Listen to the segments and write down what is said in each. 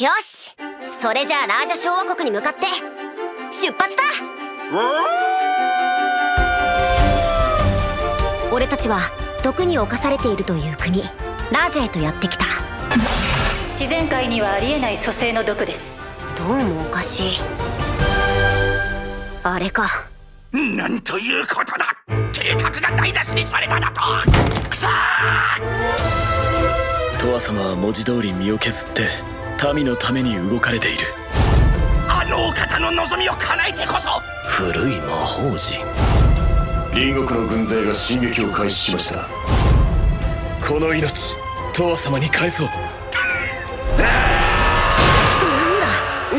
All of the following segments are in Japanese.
よし。それじゃあラージャ小王国に向かって出発だ。俺たちは毒に侵されているという国ラージャへとやってきた。自然界にはありえない蘇生の毒です。どうもおかしい。あれか。なんということだ。計画が台無しにされただと。くそー。トワ様は文字通り身を削って民のために動かれている。あのお方の望みを叶えてこそ。古い魔法陣。隣国の軍勢が進撃を開始しました。この命トワ様に返そう。な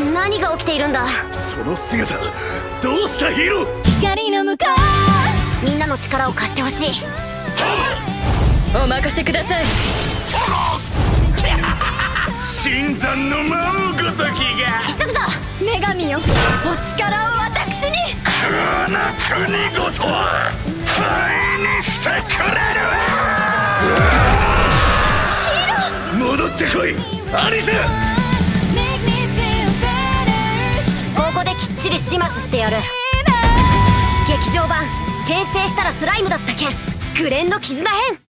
んだ？何が起きているんだ？その姿どうしたヒーロー？光の向こう。みんなの力を貸してほしい。お任せください新山の魔王ごときが。急ぐぞ。女神よ。お力を私に。この国ごとは灰にしてくれる。ヒーロー戻ってこいアリスここできっちり始末してやる。劇場版転生したらスライムだった件。グレンの絆編